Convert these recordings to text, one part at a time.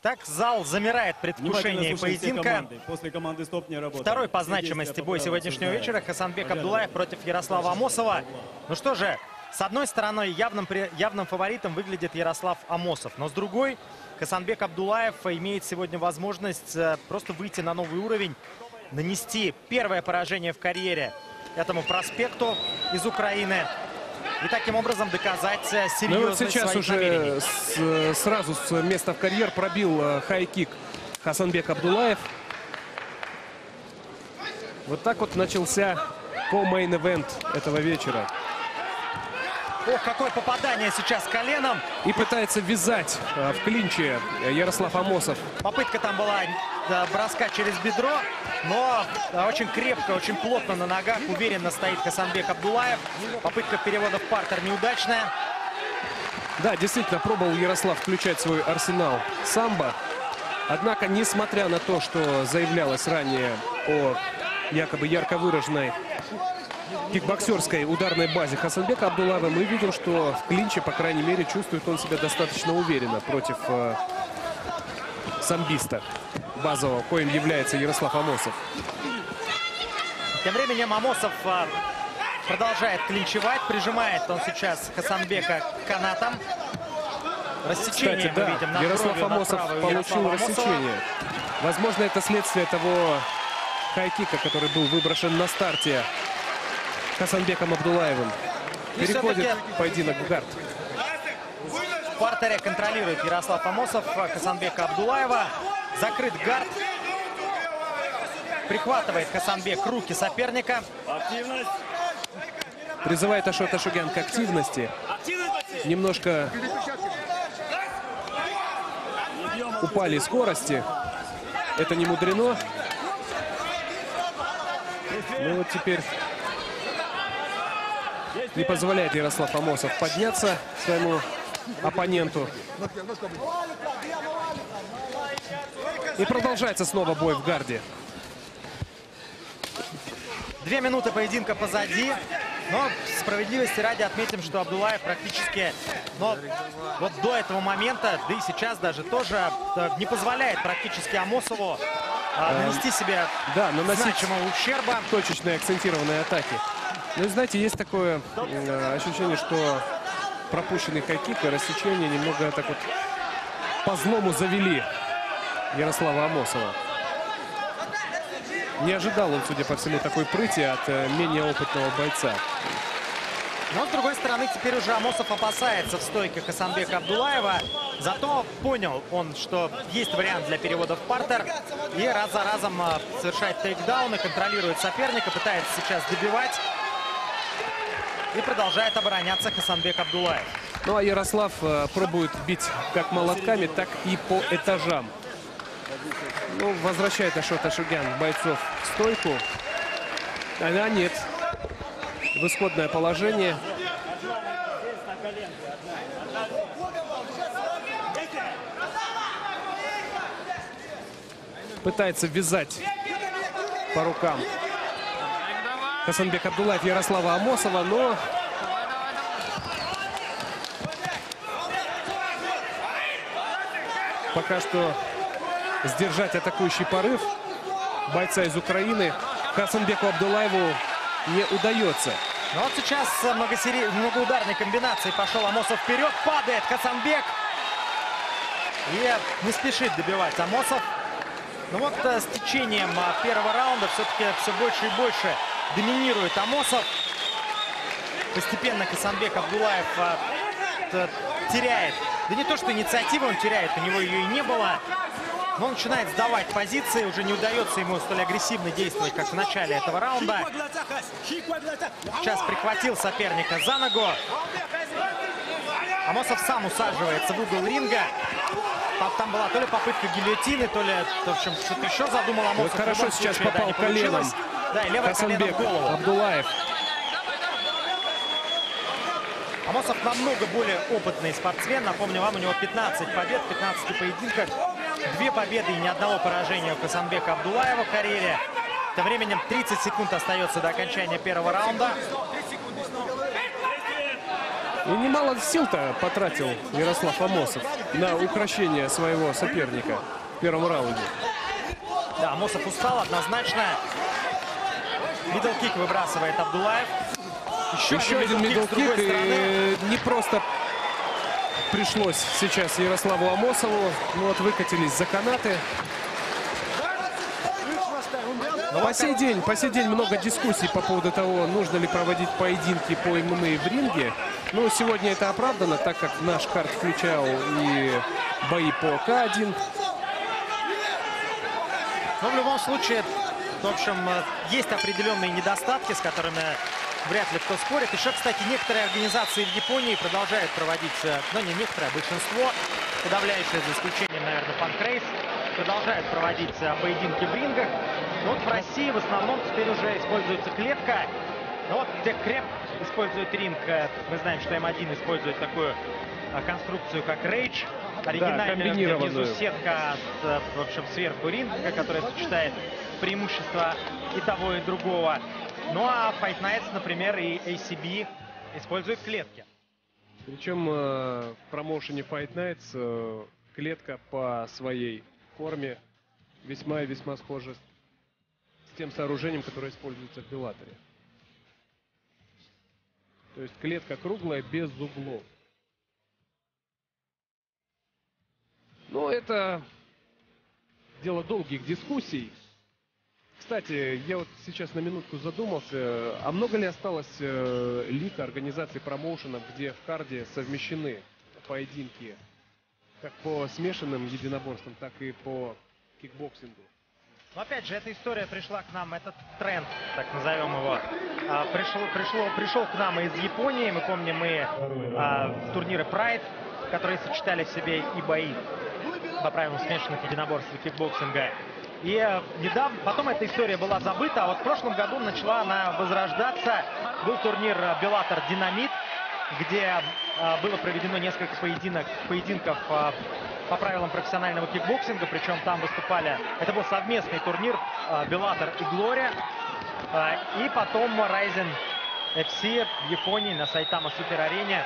Итак, зал замирает все поединка. команды. После команды стоп не работает. Второй по значимости бой сегодняшнего вечера. Хасанбек. Абдулаев против Ярослава Амосова. Ну что же, с одной стороны, явным, явным фаворитом выглядит Ярослав Амосов. Но с другой, Хасанбек Абдулаев имеет сегодня возможность э, просто выйти на новый уровень, нанести первое поражение в карьере этому проспекту из Украины. И таким образом доказать э, Ну серьезность вот сейчас своих намерений. уже с- э, сразу с места в карьер пробил э, хай-кик Хасанбек Абдулаев. Вот так вот начался co-main event этого вечера. Ох, какое попадание сейчас коленом. И пытается вязать э, в клинче Ярослав Амосов. Попытка там была броска через бедро, но очень крепко, очень плотно на ногах, уверенно стоит Хасанбек Абдулаев. Попытка перевода в партер неудачная. Да, действительно, пробовал Ярослав включать свой арсенал самбо. Однако, несмотря на то, что заявлялось ранее о якобы ярко выраженной кикбоксерской ударной базе Хасанбека Абдулаева, мы видим, что в клинче, по крайней мере, чувствует он себя достаточно уверенно против э, самбиста базового, коим является Ярослав Амосов. Тем временем Амосов а, продолжает клинчевать, прижимает он сейчас Хасанбека канатом. Рассечение Кстати, мы да, видим над Ярослав бровью, над Амосов у получил Ярослава Амосова. рассечение. Возможно, это следствие того хайкика, который был выброшен на старте Хасанбеком Абдулаевым. И Переходит поединок в гард. В партере контролирует Ярослав Амосов а, Хасанбека Абдулаева. Закрыт гард. Прихватывает Хасанбек руки соперника. Активность. Призывает Ашот Ашугян к активности. Немножко упали скорости. Это не мудрено. Ну вот теперь не позволяет Ярослав Амосов подняться своему оппоненту. И продолжается снова бой в гарде. Две минуты поединка позади. Но справедливости ради отметим, что Абдулаев практически, но вот до этого момента, да и сейчас даже тоже э, не позволяет практически Амосову э, нанести себе Да, наносить значимого ущерба. точечные акцентированные атаки. Ну знаете, есть такое э, ощущение, что пропущенный хайкик и рассечение немного так вот по злому завели Ярослава Амосова. Не ожидал он, судя по всему, такой прыти от э, менее опытного бойца. Но, с другой стороны, теперь уже Амосов опасается в стойке Хасанбека Абдулаева. Зато понял он, что есть вариант для перевода в партер. И раз за разом э, совершает тейкдауны, контролирует соперника, пытается сейчас добивать. И продолжает обороняться Хасанбек Абдулаев. Ну а Ярослав э, пробует бить как молотками, так и по этажам. Ну, возвращает Ашот Ашугян бойцов в стойку. А да, нет. В исходное положение. Пытается вязать по рукам Хасанбек Абдулаев Ярослава Амосова, но пока что сдержать атакующий порыв бойца из Украины Хасанбеку Абдулаеву не удается. Ну вот сейчас многосери... многоударной комбинацией пошел Амосов вперед. Падает Хасанбек. И не спешит добивать Амосов. Ну вот э, с течением э, первого раунда все-таки все больше и больше доминирует Амосов. Постепенно Хасанбек Абдулаев т- теряет. Да не то, что инициативу он теряет, у него ее и не было. Но он начинает сдавать позиции, уже не удается ему столь агрессивно действовать, как в начале этого раунда. Сейчас прихватил соперника за ногу. Амосов сам усаживается в угол ринга. Там, была то ли попытка гильотины, то ли, в общем, что-то еще задумал Амосов. Вот хорошо сейчас попал не получилось. Да, и левое Хасанбек голову. Абдулаев. Амосов намного более опытный спортсмен. Напомню вам, у него 15 побед в 15 поединках. Две победы и ни одного поражения у Хасанбека Абдулаева в карьере. Тем временем 30 секунд остается до окончания первого раунда. И немало сил-то потратил Ярослав Амосов на укрощение своего соперника в первом раунде. Да, Амосов устал однозначно. Мидл-кик выбрасывает Абдулаев. Еще, Еще один мидл-кик не просто пришлось сейчас Ярославу Амосову. Ну вот выкатились за канаты. Ну, По сей день, по сей день много дискуссий по поводу того, нужно ли проводить поединки по ММА в ринге. Ну, сегодня это оправдано, так как наш карт включал и бои по К1. Но в любом случае, в общем, э, есть определенные недостатки, с которыми вряд ли кто спорит. Еще, кстати, некоторые организации в Японии продолжают проводить, э, ну не некоторые, а большинство, подавляющее за исключением, наверное, Панкрейс, продолжают проводить э, поединки в рингах. Но вот в России в основном теперь уже используется клетка. Ну вот где Креп использует ринг, мы знаем, что М1 использует такую конструкцию, как Рейдж. Оригинальная, комбинированную. внизу сетка, с, в общем, сверху ринга, которая сочетает преимущества и того, и другого. Ну а Fight Nights, например, и ACB используют клетки. Причем э, в промоушене Fight Nights э, клетка по своей форме весьма и весьма схожа с тем сооружением, которое используется в Беллаторе. То есть клетка круглая, без углов. Но это дело долгих дискуссий. Кстати, я вот сейчас на минутку задумался, а много ли осталось э, лиг организаций промоушенов, где в карде совмещены поединки как по смешанным единоборствам, так и по кикбоксингу? Но опять же, эта история пришла к нам, этот тренд, так назовем его, а, пришел, пришло, пришел к нам из Японии. Мы помним, мы а, турниры Pride, которые сочетали в себе и бои по правилам смешанных единоборств и кикбоксинга. И э, недавно, потом эта история была забыта, а вот в прошлом году начала она возрождаться. Был турнир Bellator Dynamite, где э, было проведено несколько поединок, поединков э, по правилам профессионального кикбоксинга, причем там выступали, это был совместный турнир Bellator и Glory, и потом Rizin FC в Японии на Сайтама Супер Арене.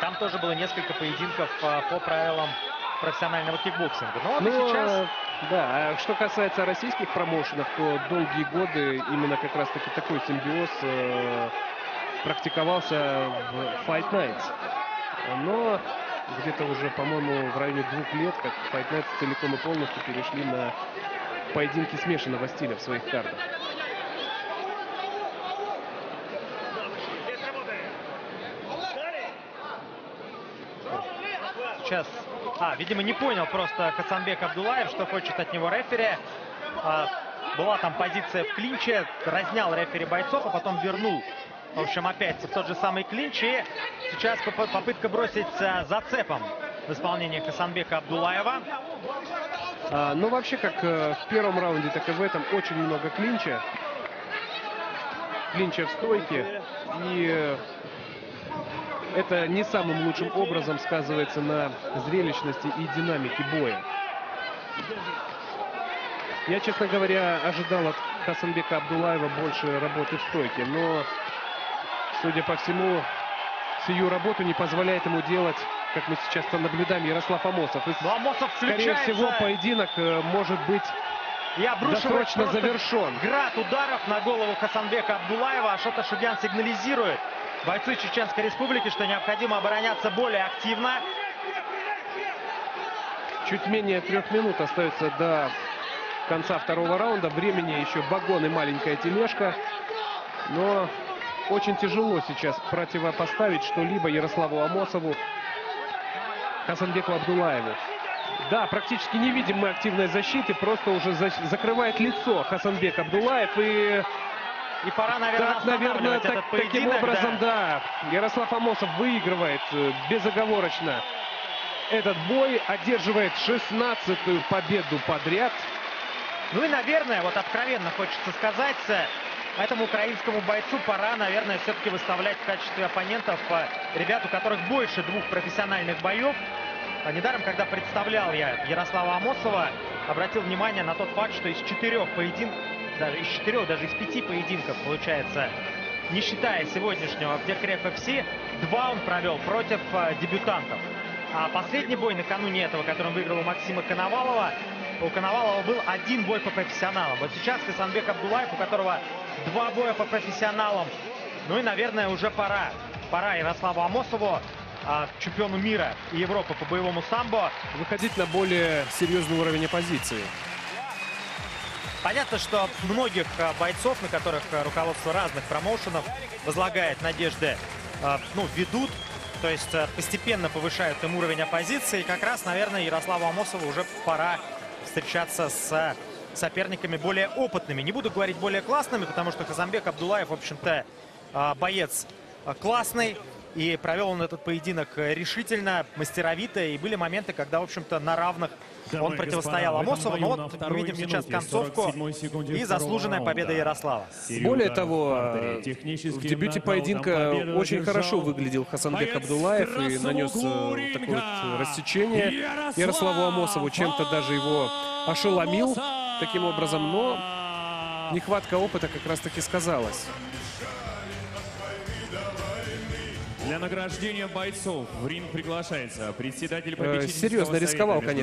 Там тоже было несколько поединков э, по правилам профессионального кикбоксинга. Но вот и Ну, сейчас да, а что касается российских промоушенов, то долгие годы именно как раз-таки такой симбиоз э, практиковался в Fight Nights. Но где-то уже, по-моему, в районе двух лет, как Fight Nights целиком и полностью перешли на поединки смешанного стиля в своих картах. Сейчас, а, видимо, не понял просто Хасанбек Абдулаев, что хочет от него рефери. А, была там позиция в клинче, разнял рефери бойцов, а потом вернул, в общем, опять в тот же самый клинч. И сейчас поп- попытка бросить а, зацепом в исполнении Хасанбека Абдулаева. А, ну, вообще, как э, в первом раунде, так и в этом очень много клинча. Клинча в стойке. И э, это не самым лучшим образом сказывается на зрелищности и динамике боя. Я, честно говоря, ожидал от Хасанбека Абдулаева больше работы в стойке, но, судя по всему, сию работу не позволяет ему делать, как мы сейчас -то наблюдаем, Ярослав Амосов. И, Амосов скорее всего, поединок э, может быть И досрочно завершен. Град ударов на голову Хасанбека Абдулаева. Ашота Шугян сигнализирует бойцу Чеченской Республики, что необходимо обороняться более активно. Чуть менее трех минут остается до конца второго раунда. Времени еще вагон и маленькая тележка. Но очень тяжело сейчас противопоставить что-либо Ярославу Амосову, Хасанбеку Абдулаеву. Да, практически не видим мы активной защиты, просто уже защ- закрывает лицо Хасанбек Абдулаев. И И пора, наверное, так, наверное, так- этот таким поединок. образом, да. да, Ярослав Амосов выигрывает э, безоговорочно этот бой, одерживает 16-ю победу подряд. Ну и, наверное, вот откровенно хочется сказать, э, этому украинскому бойцу пора, наверное, все-таки выставлять в качестве оппонентов э, ребят, у которых больше двух профессиональных боев. А недаром, когда представлял я Ярослава Амосова, обратил внимание на тот факт, что из четырех поединков, даже из четырех, даже из пяти поединков, получается, не считая сегодняшнего в Декреф ФС, два он провел против э, дебютантов. А последний бой накануне этого, который он выиграл у Максима Коновалова, у Коновалова был один бой по профессионалам. Вот сейчас Хасанбек Абдулаев, у которого два боя по профессионалам. Ну и, наверное, уже пора. Пора Ярославу Амосову, а, чемпиону мира и Европы по боевому самбо. Выходить на более серьезный уровень оппозиции. Понятно, что многих а, бойцов, на которых а, руководство разных промоушенов возлагает надежды, а, ну, ведут. То есть постепенно повышают им уровень оппозиции. И как раз, наверное, Ярославу Амосову уже пора встречаться с соперниками более опытными. Не буду говорить более классными, потому что Казамбек Абдулаев, в общем-то, боец классный. И провел он этот поединок э, решительно, мастеровито. И были моменты, когда, в общем-то, на равных он противостоял Амосову. Но вот мы видим сейчас концовку 47 секунде и заслуженная победа. Ярослава. Более того, э, в дебюте поединка очень хорошо выглядел Хасанбек Абдулаев и нанес э, такое вот рассечение Ярослав Ярославу Амосову. Чем-то даже его ошеломил таким образом, но нехватка опыта как раз-таки сказалась. Для награждения бойцов в ринг приглашается председатель Э, попечительского Серьезно рисковал, конечно.